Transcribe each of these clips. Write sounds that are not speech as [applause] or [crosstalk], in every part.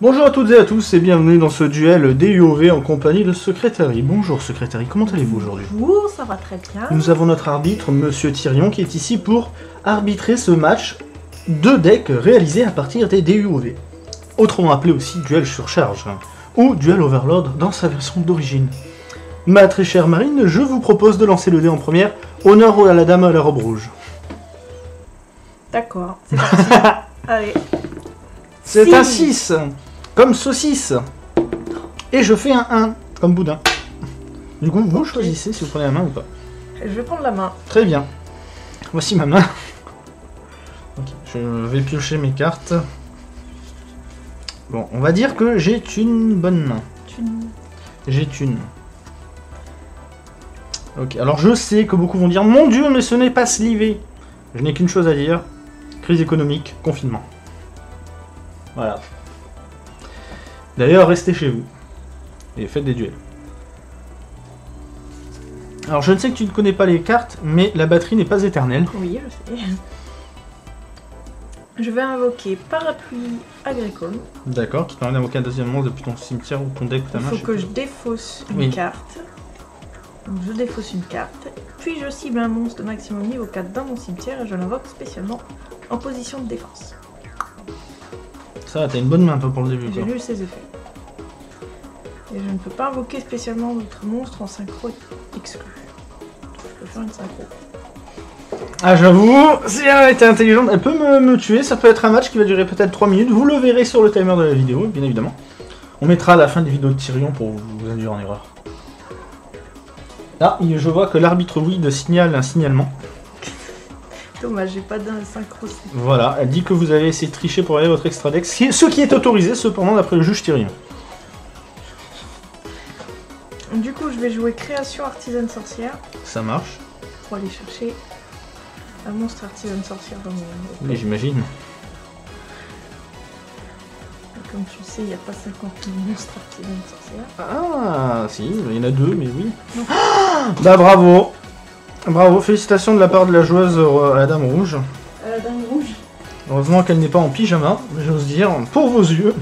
Bonjour à toutes et à tous et bienvenue dans ce duel DUOV en compagnie de Secrétary. Bonjour Secrétary, comment allez-vous aujourd'hui? Bonjour, ça va très bien. Nous avons notre arbitre, Monsieur Tyrion, qui est ici pour arbitrer ce match de decks réalisés à partir des DUOV. Autrement appelé aussi duel sur charge, hein, ou duel Overlord dans sa version d'origine. Ma très chère Marine, je vous propose de lancer le dé en première. Honneur à la dame à la robe rouge. D'accord, c'est parti. [laughs] Allez, C'est un 6, comme saucisse. Et je fais un 1, comme boudin. Du coup, vous choisissez si vous prenez la main ou pas. je vais prendre la main. Très bien. Voici ma main. Je vais piocher mes cartes. Bon, on va dire que j'ai une bonne main. J'ai une. Ok, alors je sais que beaucoup vont dire Mon dieu, mais ce n'est pas slivé. Je n'ai qu'une chose à dire crise économique, confinement. Voilà. D'ailleurs, restez chez vous. Et faites des duels. Alors, je ne sais que tu ne connais pas les cartes, mais la batterie n'est pas éternelle. Oui, je sais. Je vais invoquer parapluie agricole. D'accord, qui permet d'invoquer un deuxième monstre depuis ton cimetière ou ton deck ou ta Il main. faut je sais que je défausse une Oui. carte. Donc je défausse une carte. Puis je cible un monstre de maximum niveau 4 dans mon cimetière et je l'invoque spécialement en position de défense. Ça va, t'as une bonne main toi, pour le début. J'ai lu ses effets. Et je ne peux pas invoquer spécialement d'autres monstres en synchro exclu. Je peux faire une synchro. Ah, j'avoue, si elle a été intelligente, elle peut me, me tuer. Ça peut être un match qui va durer peut-être 3 minutes. Vous le verrez sur le timer de la vidéo, bien évidemment. On mettra à la fin des vidéos de Tyrion pour vous induire en erreur. Ah, je vois que l'arbitre Weed signale un signalement. J'ai pas d'un synchro. Voilà, elle dit que vous avez essayé de tricher pour aller votre extra deck, ce qui est, ce qui est autorisé cependant d'après le juge Tyrion. Du coup, je vais jouer création artisane sorcière Ça marche, pour aller chercher un monstre artisane sorcière dans mon. oui, j'imagine. Comme tu le sais, il n'y a pas 50 000 monstres artisane sorcière. Ah, si, il y en a deux, mais oui. Ah, bah bravo Bravo, félicitations de la part de la joueuse à la Dame Rouge. À la dame rouge. Heureusement qu'elle n'est pas en pyjama, j'ose dire, pour vos yeux.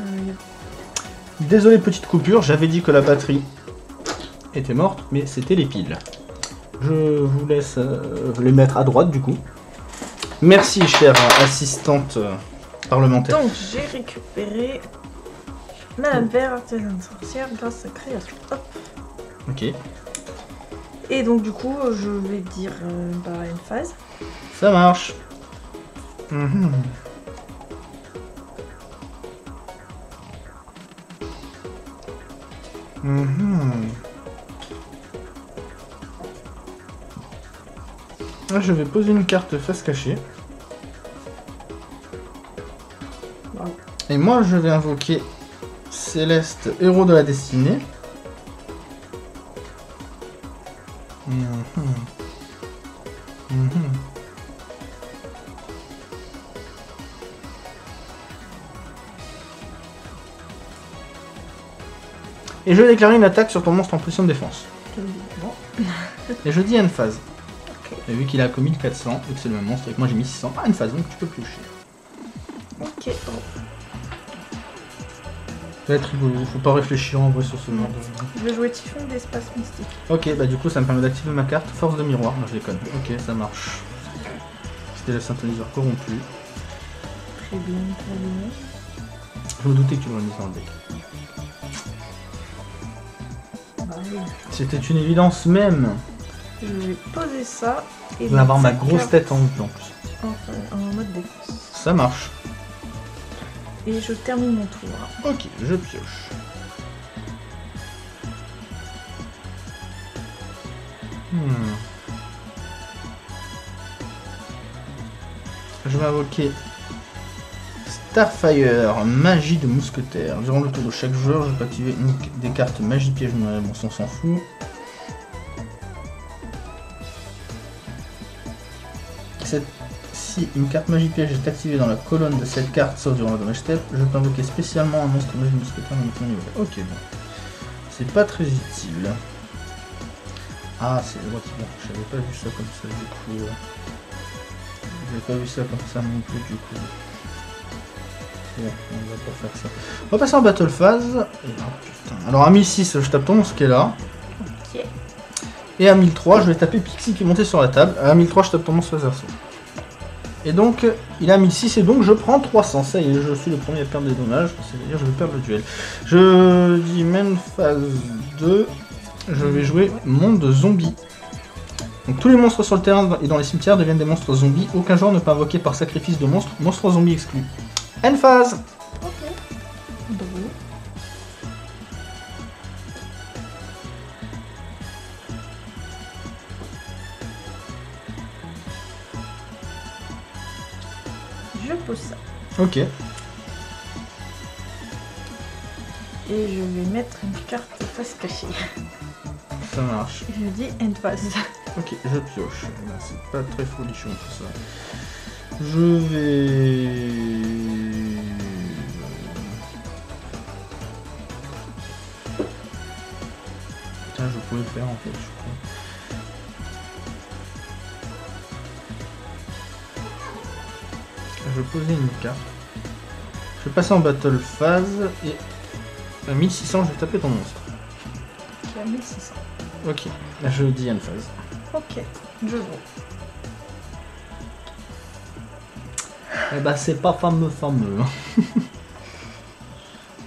Euh, Désolé, petite coupure, j'avais dit que la batterie était morte, mais c'était les piles. Je vous laisse euh, les mettre à droite du coup. Merci, chère assistante euh, parlementaire. Donc, j'ai récupéré Madame Vert, artisane sorcière, grâce à création. Hop. Ok, Et donc, du coup, je vais dire euh, bah, une phase. ça marche. Mhm. Mhm. Ah, je vais poser une carte face cachée. Wow. Et moi, je vais invoquer Céleste, héros de la destinée. Et je vais déclarer une attaque sur ton monstre en position de défense. Et je dis à une phase. Et vu qu'il a commis 400 et que c'est le même monstre et que moi j'ai mis 600, pas une phase donc tu peux piocher. Ok. bon. Ça va être rigolo, faut pas réfléchir en vrai sur ce monde. Je vais jouer Typhon d'espace mystique. Ok, bah du coup ça me permet d'activer ma carte Force de miroir. Non, je déconne. Ok, ça marche. C'était le synthoniseur corrompu. Très bien, très bien. Je me doutais que tu l'aurais mis dans le deck. Bah oui. C'était une évidence même. Je vais poser ça. Et Je vais avoir ma grosse tête en plus. en mode défense. Ça marche. Et je termine mon tour. Ok, je pioche. Hmm. Je vais invoquer Starfire, magie de mousquetaire. Durant le tour de chaque joueur, je peux activer une des cartes magie piège. Bon, on s'en fout. Cette- Si une carte magie piège est activée dans la colonne de cette carte, sauf durant le damage step, je peux invoquer spécialement un monstre magie mousquetaire dans mon niveau. Ok, bon. C'est pas très utile. Ah, c'est le bon. Je n'avais pas vu ça comme ça du coup. J'ai pas vu ça comme ça non plus du coup. Bon, on va pas faire ça. On va passer en battle phase. Oh, putain. Alors à 1006, je tape ton monstre qui est là. Ok. Et à 1003, je vais taper Pixie qui est monté sur la table. À 1003, je tape ton monstre. Et donc, il à 1006 et donc je prends 300. Ça y est, je suis le premier à perdre des dommages. C'est-à-dire, je vais perdre le duel. Je dis même phase 2. Je vais jouer monde zombie. Donc tous les monstres sur le terrain et dans les cimetières deviennent des monstres zombies. Aucun joueur ne peut invoquer par sacrifice de monstres. Monstre zombie exclu. End phase Je pose ça. Ok. Et je vais mettre une carte face cachée. Ça marche. Je dis end phase. Ok, je pioche. C'est pas très folichon tout ça. Je vais. Putain, je pouvais le faire en fait, je crois. Je vais poser une carte. Je vais passer en battle phase et à 1600 je vais taper ton monstre. Qui a 1600. Ok, je dis end phase. Ok. Je joue. Eh bah c'est pas fameux fameux. hein. [laughs]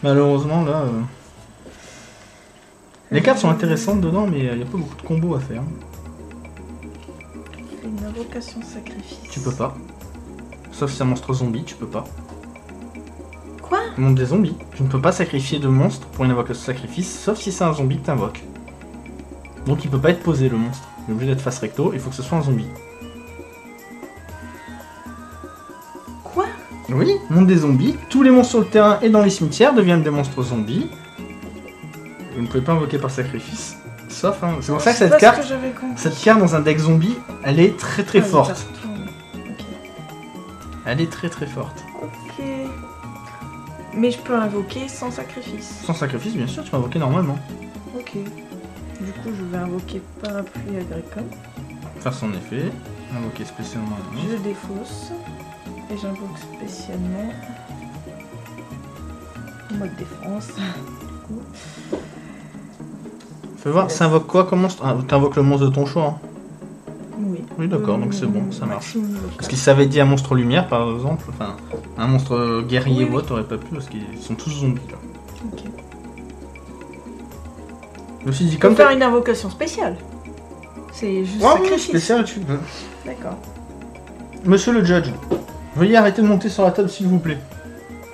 Malheureusement là... euh, Les cartes sont intéressantes dedans mais il n'y a pas beaucoup de combos à faire. Une invocation sacrifice. Tu peux pas. Sauf si c'est un monstre zombie, tu peux pas. Quoi Monde des zombies. Tu ne peux pas sacrifier de monstre pour une invocation sacrifice, sauf si c'est un zombie que t'invoques. Donc il peut pas être posé le monstre. Il est obligé d'être face recto, il faut que ce soit un zombie. Quoi Oui, monde des zombies. Tous les monstres sur le terrain et dans les cimetières deviennent des monstres zombies. Vous ne pouvez pas invoquer par sacrifice. Sauf, hein. C'est pour ça que cette ce carte, que cette carte dans un deck zombie, elle est très très Ah, forte. Elle est très très forte. Ok. Mais je peux invoquer sans sacrifice. Sans sacrifice, bien sûr, tu peux invoquer normalement. Ok. Du coup, je vais invoquer parapluie agricole. Faire son effet. Invoquer spécialement. Je défausse. Et j'invoque spécialement. Mode défense. Du coup. Fais voir, ça invoque quoi comme monstre? Ah, T'invoques le monstre de ton choix. hein. Oui. D'accord, donc c'est bon, ça marche. Parce qu'il s'avait dit un monstre lumière, par exemple, enfin, un monstre guerrier ou autre, t'aurais pas pu parce qu'ils sont tous zombies là. Ok. Je me suis dit, comme faire t'as- une invocation spéciale. C'est juste Ouais, ouais, sacrifice. spécial, tu peux. D'accord. Monsieur le judge, veuillez arrêter de monter sur la table s'il vous plaît.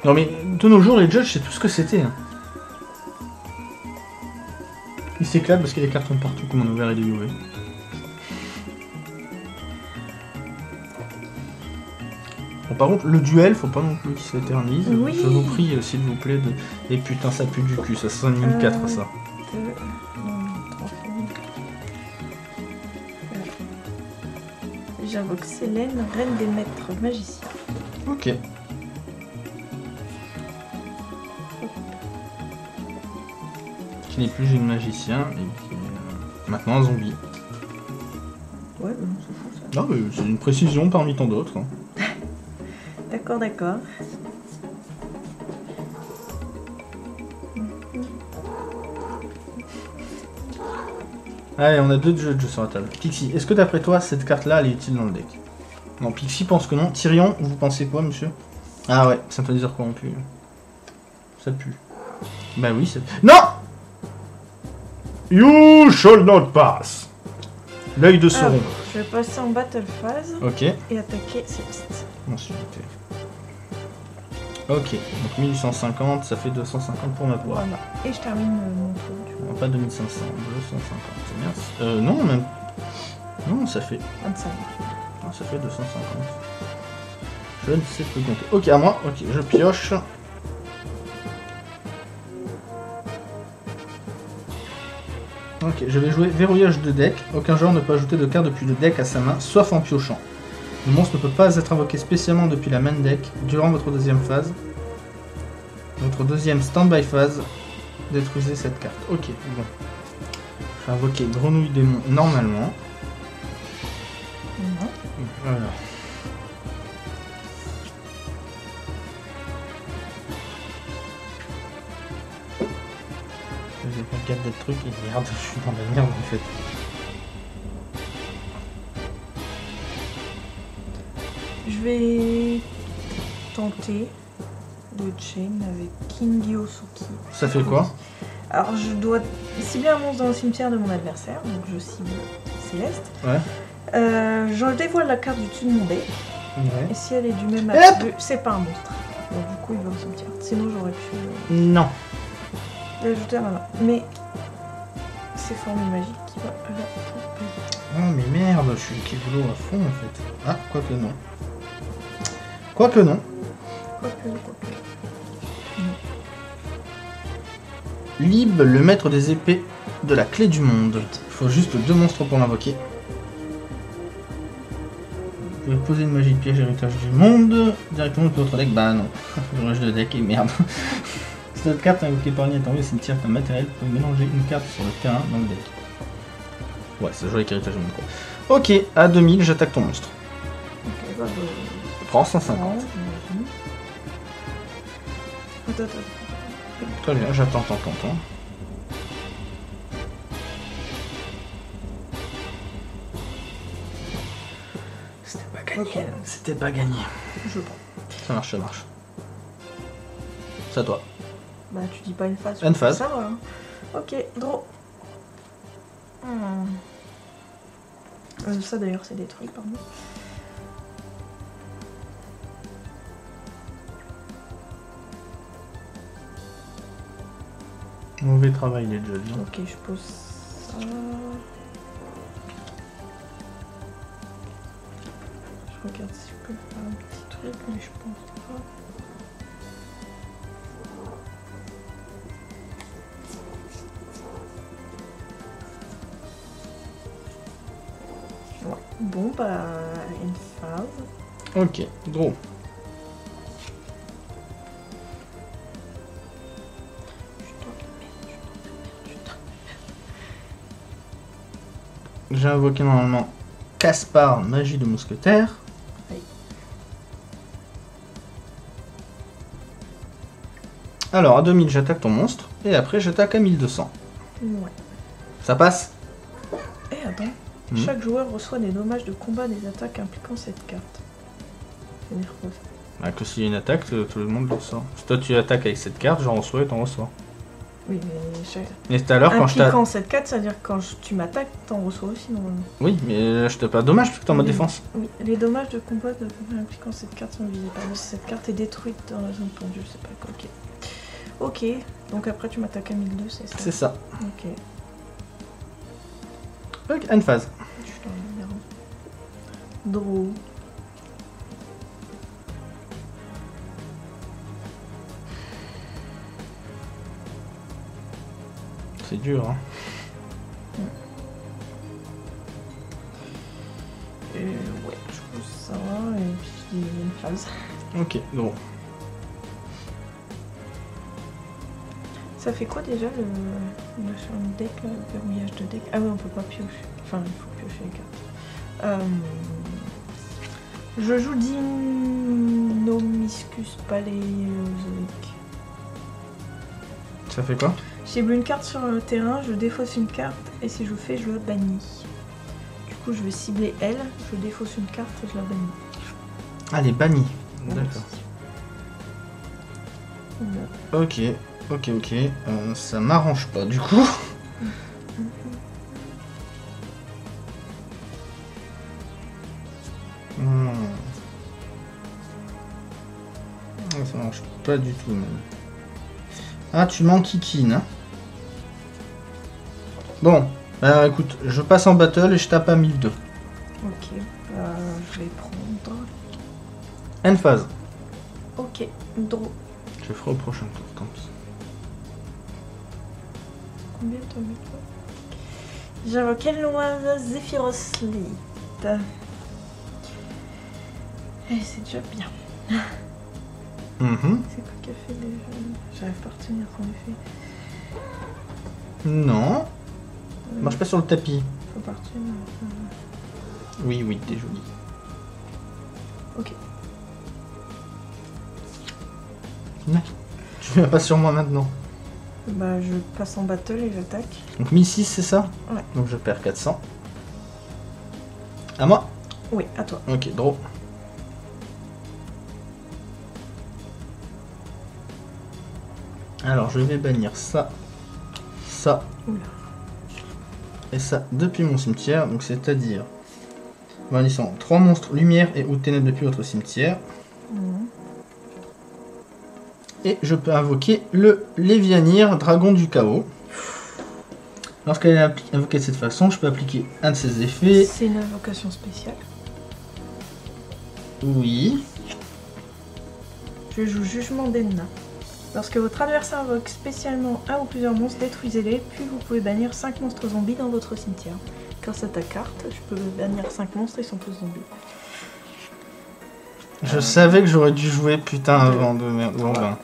Non mais de nos jours les judges c'est tout ce que c'était. hein. Ils s'éclatent parce qu'il y a des cartons partout comme on a ouvert et des Bon par contre le duel faut pas non plus qu'il s'éternise. Oui. Je vous prie euh, s'il vous plaît de... Et putain ça pue du cul, ça sonne une 4 Euh. ça. Deux, non, trois fois. Voilà. J'invoque Célène, reine des maîtres magiciens. Ok. Qui n'est plus jeune magicien et qui est euh, maintenant un zombie. Ouais, mais on s'en fout ça. Non, mais c'est une précision parmi tant d'autres. hein. D'accord, d'accord. Allez, on a deux judges sur la table. Pixie, est-ce que d'après toi, cette carte-là, elle est utile dans le deck? Non, Pixie pense que non. Tyrion, vous pensez quoi, monsieur? Ah ouais, synthétiseur corrompu. Ça pue. Bah oui, c'est... Non You shall not pass L'œil de Ah, Sauron. je vais passer en battle phase Ok, et attaquer Céleste. ensuite. Ok, donc 1850, ça fait 250 pour ma voix. Voilà. Et je termine mon tour du coup. Non, Pas 2500, 250, c'est bien. Euh, non, même... Non, ça fait... 25. Ah, ça fait 250. Je ne sais plus compter. Ok, à moi. Ok, je pioche. Ok, je vais jouer verrouillage de deck. Aucun joueur ne peut ajouter de carte depuis le deck à sa main, sauf en piochant. Le monstre ne peut pas être invoqué spécialement depuis la main deck durant votre deuxième phase. Votre deuxième stand-by phase, détruisez cette carte. Ok, bon. Je vais invoquer Grenouille Démon normalement. Non. Voilà. J'ai pas le d'être truc, et regarde, [laughs] je suis dans la merde en fait. Vais tenter le chain avec Kingi Osuki. Ça fait quoi? Alors je dois cibler un monstre dans le cimetière de mon adversaire, donc je cible Céleste. Ouais. Euh, je dévoile la carte du dessus de mon dé, Ouais. et si elle est du même attribut, c'est pas un monstre. Donc du coup il va au cimetière. Sinon j'aurais pu euh, Non. l'ajouter à ma main. Mais c'est formule magique qui va la. Oh mais merde, je suis Kevlo à fond en fait. Ah, quoique non. Quoique non. Quoique, quoique. Lib, le maître des épées de la clé du monde. Il faut juste deux monstres pour l'invoquer. Vous pouvez poser une magie de piège héritage du monde directement avec votre deck. Bah non. [laughs] L'orage de deck et merde. [laughs] Votre carte invoquée par est envoyée au cimetière comme matériel, vous pouvez mélanger une carte sur le terrain dans le deck. Ouais, ça joue avec héritage du monde quoi. Ok, à 2000, j'attaque ton monstre. Ok, bah, Prends 150. non, j'imagine. Attends, attends. Très bien, j'attends, tant, tant. C'était pas gagné. C'était pas gagné. Je prends. Ça marche, ça marche. C'est à toi. Bah, tu dis pas une phase. Une phase. Ça va. hein. Ok, draw. Hmm. Euh, ça d'ailleurs, c'est détruit, pardon. Mauvais travail, les jeux. Ok, je pose ça. Je regarde si je peux faire un petit truc, mais je pense pas. Bon, bah, une phase. Ok, draw. J'ai invoqué normalement Caspar, magie de mousquetaire. Alors, à 2000, j'attaque ton monstre. Et après, j'attaque à 1200. Ouais. Ça passe? Eh, attends. Mhm. Chaque joueur reçoit des dommages de combat des attaques impliquant cette carte. Quoi ça Bah, que s'il y a une attaque, tout le monde le reçoit. Si toi tu attaques avec cette carte, j'en reçois et t'en reçois. Oui, mais chaque... Mais tout à l'heure, quand je t'ai. impliquant cette carte, ça veut dire que quand je- tu m'attaques, t'en reçois aussi normalement. Oui, mais là, je te pas dommage parce que t'es en mode Oui. défense. Oui, les dommages de combat de combat impliquant cette carte sont visés Si cette carte est détruite dans la zone tendue, c'est pas quoi. Ok. Ok, donc après tu m'attaques à 1002, c'est ça C'est ça. Ok, Ok, une phase. je suis dans la merde. Draw. C'est dur, hein. Euh, ouais, je pose ça, et puis une phase. Ok, gros. Ça fait quoi déjà le, le sur le deck, là, le verrouillage de deck? Ah oui, on peut pas piocher. Enfin, il faut piocher les cartes. Euh, je joue Dinomiscus paléozoique. Ça fait quoi? J'ai une carte sur le terrain, je défausse une carte, et si je fais, je la bannis. Du coup, je vais cibler elle, je défausse une carte et je la bannis. Ah, les bannis. D'accord. Voilà. Ok, ok, ok. Euh, ça m'arrange pas du coup. [laughs] Hmm. Ah, Ça marche pas du tout même. Ah, tu m'enquiquines. Hein bon, alors écoute, je passe en battle et je tape à 1002. Ok, euh, je vais prendre. End phase. Ok, draw. Je ferai au prochain tour, tant pis. Combien t'as mis toi J'invoque Elnoise Zephyros Lite. Eh, c'est déjà bien. Mhm. C'est quoi qu'a fait déjà J'arrive pas à retenir son effet. Non, marche pas sur le tapis. Faut partir. euh, Oui, oui, t'es joli. Ok. Tu viens pas sur moi maintenant. Bah, je passe en battle et j'attaque. Donc 1006, c'est ça? Ouais. Donc je perds 400. À moi? Oui, à toi. Ok, draw. Alors je vais bannir ça, ça Oula. Et ça depuis mon cimetière, donc c'est-à-dire bannissant 3 monstres lumière et ou ténèbres depuis votre cimetière. Mhm. Et je peux invoquer le Lévianir, dragon du chaos. Lorsqu'elle est invoquée de cette façon, je peux appliquer un de ses effets. C'est une invocation spéciale. Oui. Je joue Jugement d'Enna. Lorsque votre adversaire invoque spécialement un ou plusieurs monstres, détruisez-les, puis vous pouvez bannir 5 monstres zombies dans votre cimetière. Grâce à ta carte, je peux bannir 5 monstres et ils sont tous zombies. Je savais que j'aurais dû jouer putain avant de merde. Bon ben.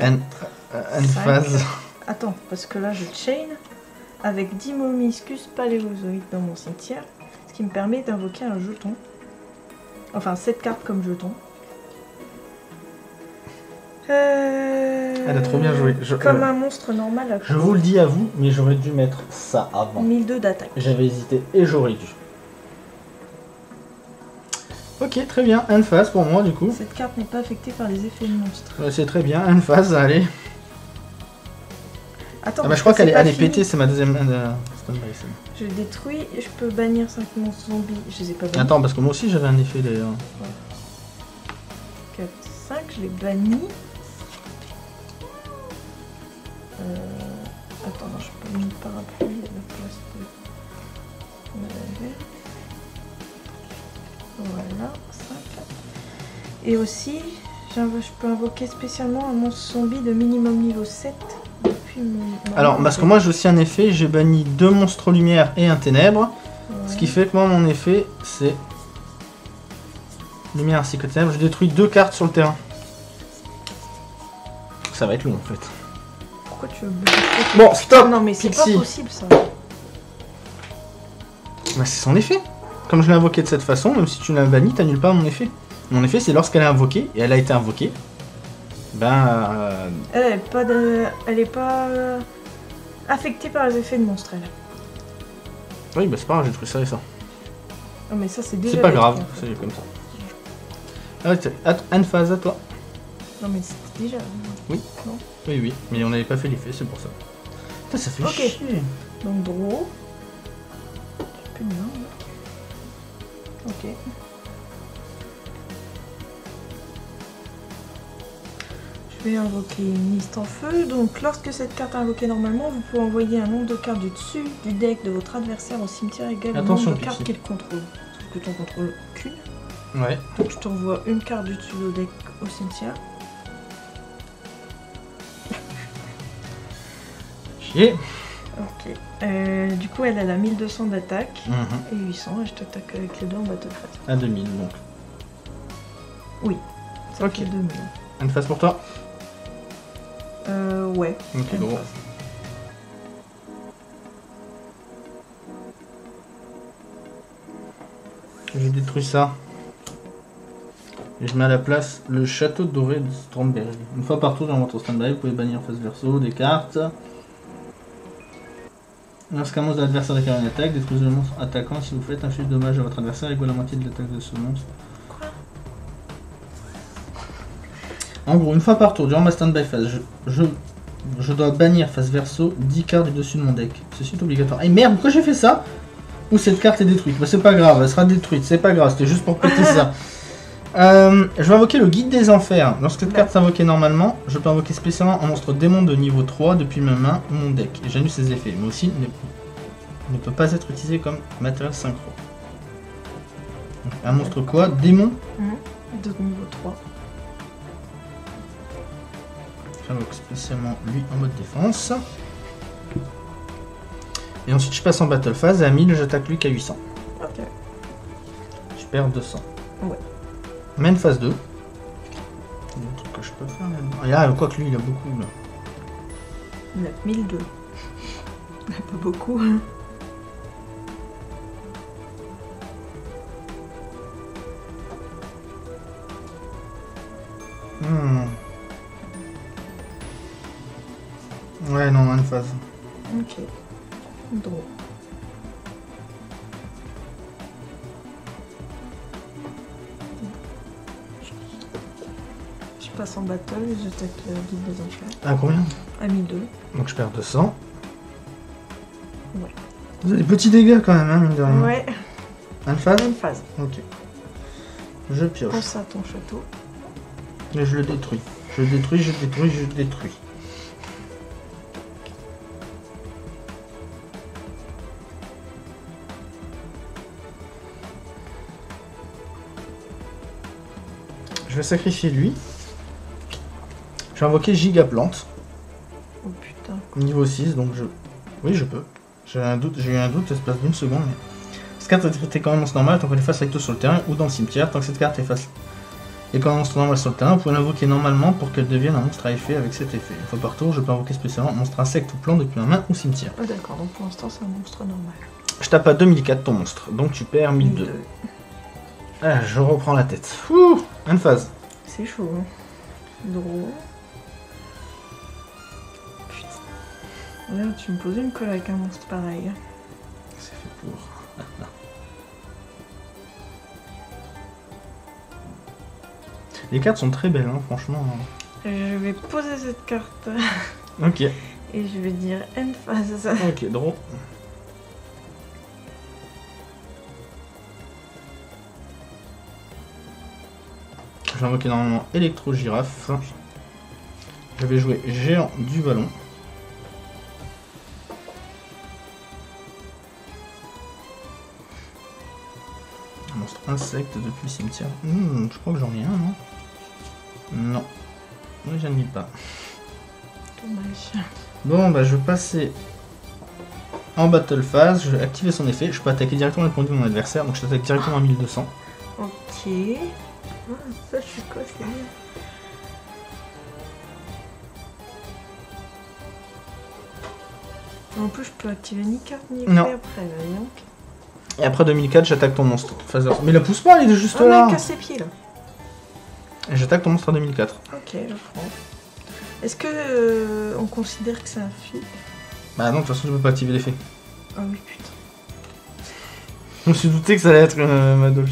En, en Cinq. phase. Attends, parce que là je chain avec 10 momiscus paléozoïdes dans mon cimetière, ce qui me permet d'invoquer un jeton. Enfin, 7 cartes comme jeton. Euh, Elle a trop bien joué. Je, Comme euh, un monstre normal je vous le dis à vous, mais j'aurais dû mettre ça avant. 1002 d'attaque. J'avais hésité et j'aurais dû. Ok, très bien. En phase pour moi du coup. Cette carte n'est pas affectée par les effets de monstres. Ouais, C'est très bien. En phase, allez. Attends, Ah bah, je crois que qu'elle est, elle est pétée, c'est ma deuxième. euh. Je détruis et je peux bannir 5 monstres zombies. Je les ai pas bannis. Attends, parce que moi aussi j'avais un effet d'ailleurs. 4, 5, je les bannis. Euh... Attends, je peux mettre parapluie à la place de. Voilà, 5. Et aussi, je peux invoquer spécialement un monstre zombie de minimum niveau 7 depuis mon. Alors, parce que moi j'ai aussi un effet, j'ai banni deux monstres lumière et un ténèbre. Ce qui fait que moi mon effet c'est. Lumière ainsi que ténèbres, je détruis deux cartes sur le terrain. Ça va être long en fait. Bon, stop Non, mais c'est pas Pixie. possible ça. Bah, c'est son effet. Comme je l'ai invoqué de cette façon, même si tu l'as banni, t'annules pas mon effet. Mon effet c'est lorsqu'elle est invoquée, et elle a été invoquée, ben. euh, Elle est pas, de... elle est pas euh, affectée par les effets de monstre, elle. Oui, bah c'est pas grave, j'ai détruit ça et ça. Non, mais ça, c'est déjà. C'est pas grave, en fait. c'est comme ça. Ah, att- Anne phase à toi. Non, mais c'était déjà. Oui, oui, mais on n'avait pas fait l'effet, c'est pour ça. Putain, ça fait Ok. chier. Donc, draw. J'ai plus de main, là. Ok. Je vais invoquer une liste en feu. Donc, lorsque cette carte est invoquée normalement, vous pouvez envoyer un nombre de cartes du dessus du deck de votre adversaire au cimetière égal au nombre de cartes qu'il contrôle. Sauf que tu n'en contrôles aucune. Ouais. Donc, je t'envoie une carte du dessus du deck au cimetière. Ok. Euh, du coup, elle, elle a 1200 d'attaque Mhm. et 800. Et je t'attaque avec les deux en battle phase. À 2000 donc. Ça Ok. fait 2000. Anne phase pour toi. Euh, ouais. Ok, gros. Je détruis ça. Et je mets à la place le château doré de Stromberg. Une fois par tour dans votre stand-by, vous pouvez bannir face verso des cartes. Lorsqu'un monstre de l'adversaire déclare une attaque, détruisez le monstre attaquant. Si vous faites un chiffre de dommage à votre adversaire égale la moitié de l'attaque de ce monstre. Quoi? En gros, une fois par tour, durant ma stand-by phase, je, je, je dois bannir face verso 10 cartes du dessus de mon deck. Ceci est obligatoire. Et merde, pourquoi j'ai fait ça? Ou cette carte est détruite? Bah c'est pas grave, elle sera détruite, c'est pas grave, c'était juste pour péter [laughs] ça. Euh, je vais invoquer le guide des enfers. Lorsque cette carte est invoquée normalement, je peux invoquer spécialement un monstre démon de niveau 3 depuis ma main ou mon deck. Et j'annule ses effets, mais aussi ne, ne peut pas être utilisé comme matériel synchro. Donc, un monstre quoi? Démon De niveau 3. J'invoque spécialement lui en mode défense. Et ensuite je passe en battle phase et à 1000 j'attaque lui qu'à 800. Ok. Je perds 200. Ouais. Main phase 2. Il y a un truc que je peux faire. Et là, quoi que lui il a beaucoup là. Il a 1002. [laughs] Pas beaucoup. Hmm. Ouais, non, une phase. Ok. Draw. Passe en battle j'attaque le guide des enchères. À combien? À 1002. Donc je perds 200. Ouais. Vous avez des petits dégâts quand même, hein, mine de rien. Ouais, Une phase? Une phase. Ok. Je pioche. Pense à ton château. Et je le détruis. Je le détruis, je le détruis, je le détruis. Je vais sacrifier lui. Vais invoquer Gigaplante, Oh putain. niveau 6, donc je... Oui, je peux. J'ai un doute, j'ai eu un doute l'espace d'une seconde, mais... Cette carte est traitée comme un monstre normal tant qu'elle est face avec tout sur le terrain ou dans le cimetière. Tant que cette carte est face et comme un monstre normal sur le terrain, vous pouvez l'invoquer normalement pour qu'elle devienne un monstre à effet avec cet effet. Une fois par tour, je peux invoquer spécialement un monstre insecte ou plante depuis ma main ou cimetière. Ah d'accord, donc pour l'instant c'est un monstre normal. Je tape à 2004 ton monstre, donc tu perds 1002. Ah, je reprends la tête. Ouh, une phase. C'est chaud. Hein. Drôle. Là, tu me poses une colle avec un monstre pareil. C'est fait pour. [laughs] Les cartes sont très belles, hein, franchement. Je vais poser cette carte [laughs] Ok, et je vais dire end phase. [laughs] ok, drôle. Je vais invoquer normalement électro-girafe. Je vais jouer géant du ballon. Un monstre insecte depuis le cimetière. Hmm, je crois que j'en ai un, non? Non. Oui, j'en ai pas. Dommage. Bon, bah je vais passer en battle phase, je vais activer son effet, je peux attaquer directement le point de mon adversaire, donc je t'attaque directement à 1200. Ok. Ah, ça, je suis quoi, c'est bien. En plus, je peux activer ni carte ni effet après, donc. Et après 2004, j'attaque ton monstre. Phaser. Mais la pousse pas, il est juste Ah, là mais casse ses pieds, là. Et j'attaque ton monstre à 2004. Ok, je prends. Est-ce que euh, on considère que c'est un fil? Bah non, de toute façon, je peux pas activer l'effet. Ah oui, putain. Je me suis douté que ça allait être euh, ma dolce.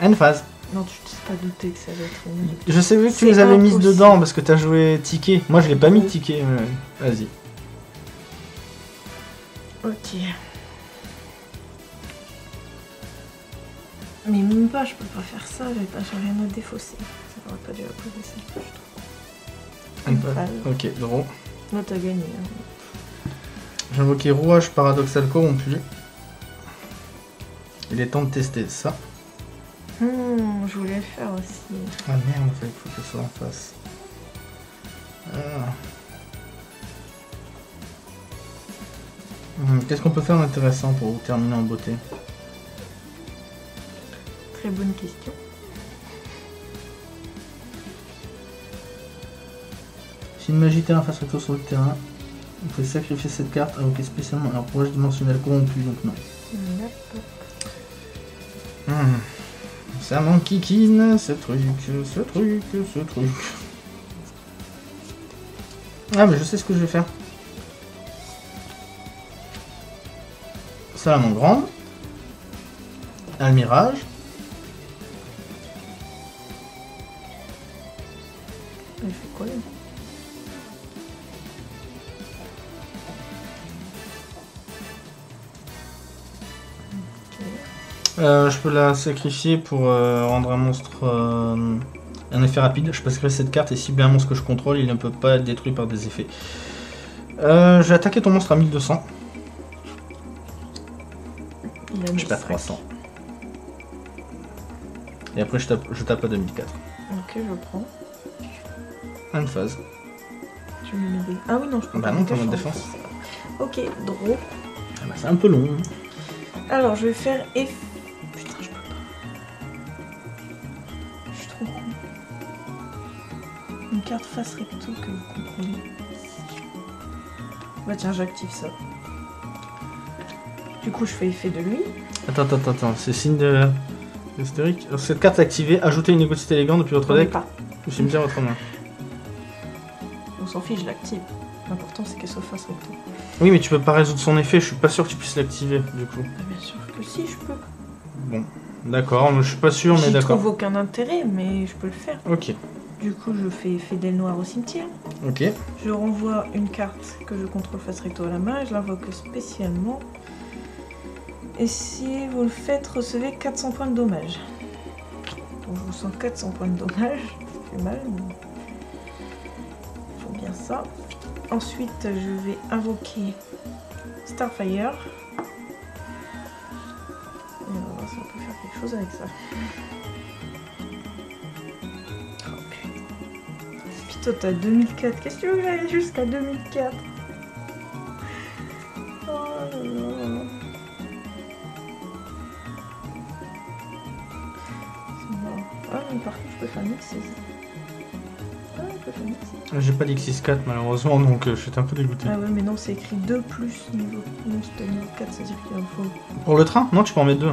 Une phase. Non, tu t'es pas douté que ça allait être une... Je sais que tu C'est les avais mises impossible. dedans parce que t'as joué ticket. Moi, je l'ai pas mis ticket. mais Vas-y. Ok. Mais même pas, je peux pas faire ça, j'ai pas rien à défausser. Ça aurait pas dû poser ça, je trouve. Une phase. Ok, drôle. Là, t'as gagné. hein. J'ai invoqué rouage paradoxal corrompu. Il est temps de tester ça. Hmm, je voulais le faire aussi. Ah merde, il faut que soit en face. Ah. Hum, Qu'est-ce qu'on peut faire d'intéressant pour terminer en beauté? Très bonne question. Si une magie terrain face recto sur le terrain, vous pouvez sacrifier cette carte invoquer spécialement un rouage dimensionnel corrompu, donc non. Hum. Ça m'enquiquine, ce truc, ce truc, ce truc. Ah mais je sais ce que je vais faire. Salamandre grande. Un mirage. Euh, je peux la sacrifier pour euh, rendre un monstre euh, un effet rapide. Je peux sacrifier cette carte et cibler un monstre que je contrôle, il ne peut pas être détruit par des effets. Euh, J'ai attaqué ton monstre à 1200. Il a mis Je perds cinq. 300. Et après je tape, je tape à 2004. Ok, je prends. Une phase. Je me mets des... Ah oui, non, je peux Bah pas non, en mode cacher, défense. Ok, draw. Ah bah, c'est un peu long. Alors, je vais faire F. carte face recto que vous contrôlez. Bah tiens, j'active ça. Du coup, je fais effet de lui. Attends, attends, attends, c'est signe de. Historique. Cette carte activée, ajoutez une négociation élégante depuis votre deck pas. ou cimetière votre main. On s'en fiche, je l'active. L'important c'est qu'elle soit face recto. Oui, mais tu peux pas résoudre son effet, je suis pas sûr que tu puisses l'activer, du coup. Ah, bien sûr que si, je peux. Bon, d'accord, je suis pas sûr, mais d'accord. trouve aucun intérêt, mais je peux le faire. Ok, Du coup, je fais effet d'aile noire au cimetière. ok. Je renvoie une carte que je contrôle face recto à la main et je l'invoque spécialement. Et si vous le faites, recevez 400 points de dommage. Donc je vous sens 400 points de dommage. [laughs] Ça fait mal, mais... Faut bien ça. Ensuite, je vais invoquer Starfire. Et on va voir si on peut faire quelque chose avec ça. Putain, t'as 2004. Qu'est-ce que tu veux que j'aille jusqu'à 2004 Oh là là. C'est mort. Ah, mais par contre, je peux faire mix Ah, je peux faire J'ai pas d'Xis 4 malheureusement, donc euh, je suis un peu dégoûté. Ah ouais, mais non, c'est écrit 2 plus niveau. Non, c'était niveau 4, c'est-à-dire qu'il en faut. Pour le train? Non, tu peux en mettre deux.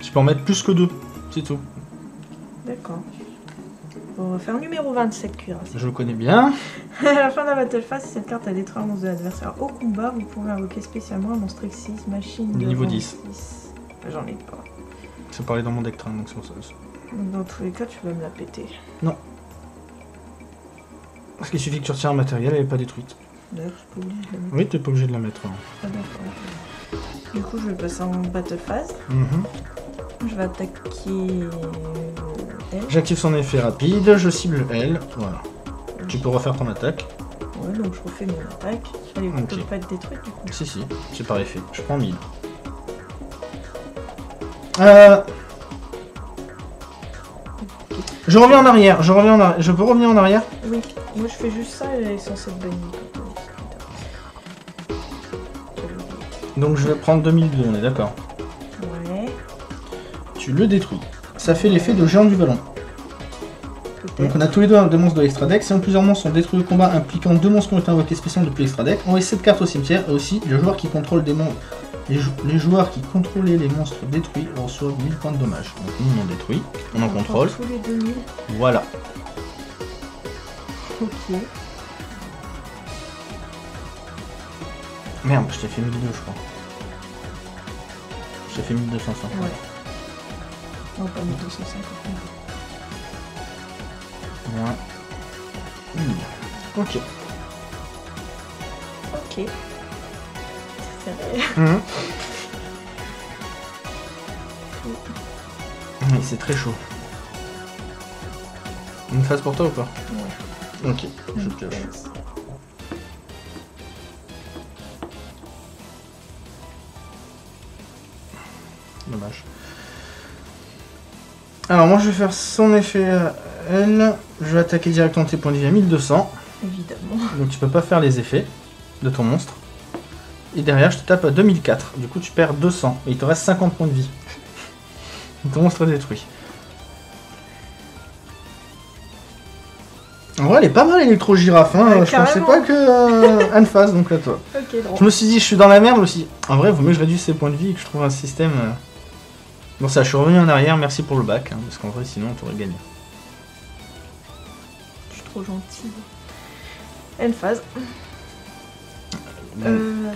Tu peux en mettre plus que deux, c'est tout. Numéro 27 cuirasse. Je le connais bien. [laughs] à la fin de la battle phase, cette carte a détruit un monstre de l'adversaire au combat, vous pouvez invoquer spécialement un monstre X6 machine de Niveau rang 10. 6. J'en ai pas. C'est parlé dans mon deck train, donc c'est pour ça. Donc dans tous les cas, tu vas me la péter. Parce qu'il suffit que tu retires un matériel, elle est pas détruite. D'ailleurs, je obligée de la mettre. Oui, t'es pas obligé de la mettre. hein. Ah, d'accord. Du coup, je vais passer en battle phase. Je vais attaquer elle. J'active son effet rapide, je cible elle. Voilà. Tu peux refaire ton attaque. Ouais, donc je refais mon attaque. Elle ne peut pas être détruite du coup. Si, si, c'est par effet. Je prends 1000. Euh... Je reviens en arrière, je reviens en arrière. Je peux revenir en arrière? Oui, moi je fais juste ça et elle est censée être bannie. Donc je vais prendre 2002, on est d'accord. Tu le détruis. Ça fait l'effet de géant du ballon. Donc on a tous les deux des monstres de l'extra deck. Si plusieurs monstres sont détruits au combat impliquant deux monstres qui ont été invoqués spécialement depuis l'extra deck, envoyez cette carte au cimetière et aussi le joueur qui contrôle des monstres. Les, jou- les joueurs qui contrôlaient les monstres détruits reçoivent 1000 points de dommage. Donc nous on en détruit, on en contrôle. Tous les 2000. Voilà. Ok. Merde, je t'ai fait 1002 je crois. Je t'ai fait 1250. Ouais. Non, pas 1250. Ouais. Hmm. Ok. Ok. Mhm. Oui, [laughs] c'est très chaud. Une phase pour toi ou pas? Ouais. Ok, je. Alors moi je vais faire son effet à elle. Je vais attaquer directement tes points de vie à 1200. Évidemment. Donc tu peux pas faire les effets de ton monstre. Et derrière je te tape à 2004. Du coup tu perds 200. Et il te reste 50 points de vie. [laughs] ton monstre est détruit. En vrai elle est pas mal électro-girafe. Hein. Ouais, je pensais carrément. pas que euh, Anne fasse donc à toi. [laughs] Je me suis dit je suis dans la merde aussi. En vrai vaut mieux que je réduise ses points de vie et que je trouve un système... euh. Bon ça je suis revenu en arrière. Merci pour le bac. hein, parce qu'en vrai sinon t'aurais gagné. Je suis trop gentille. Une phase. Bon. Euh.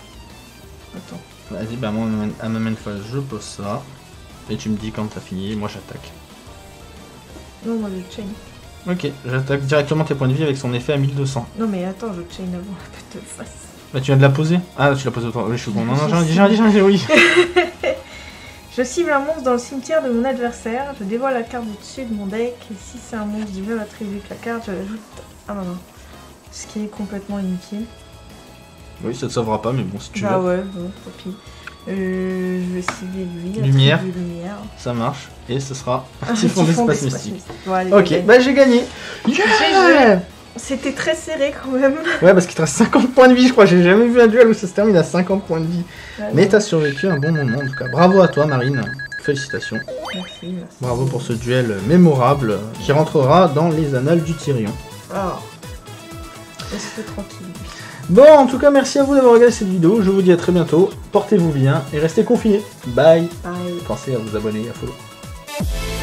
Attends. Vas-y, bah moi, à ma main phase, je pose ça. Et tu me dis quand t'as fini, moi j'attaque. Non, moi je chain. Ok, j'attaque directement tes points de vie avec son effet à 1200. Non, mais attends, je chain avant [laughs] la battle phase. Bah tu viens de la poser Ah, tu l'as posée autant. Oui, je suis bon. Non, non, Je j'en ai dit, sais. j'en ai dit, j'en ai dit, oui. [laughs] Je cible un monstre dans le cimetière de mon adversaire, je dévoile la carte du dessus de mon deck, et si c'est un monstre du même attribut que la carte, je l'ajoute à ma main. Ce qui est complètement inutile. Oui, ça te sauvera pas, mais bon, si tu bah veux, ouais, bon, tant pis. Euh, je vais cibler lui, Lumière. lumière. ça marche. Et ce sera un typhon typhon d'espace mystique. Bon, allez, Ok, j'ai gagné. bah j'ai gagné. Yeah C'était très serré quand même. Ouais, parce qu'il te reste 50 points de vie, je crois. J'ai jamais vu un duel où ça se termine à 50 points de vie. Ouais, Mais t'as survécu un bon moment, en tout cas. Bravo à toi, Marine. Félicitations. Merci, merci. Bravo pour ce duel mémorable qui rentrera dans les annales du Tyrion. Ah. Restez tranquille. Bon, en tout cas, merci à vous d'avoir regardé cette vidéo. Je vous dis à très bientôt. Portez-vous bien et restez confinés. Bye. Bye. Pensez à vous abonner et à follow.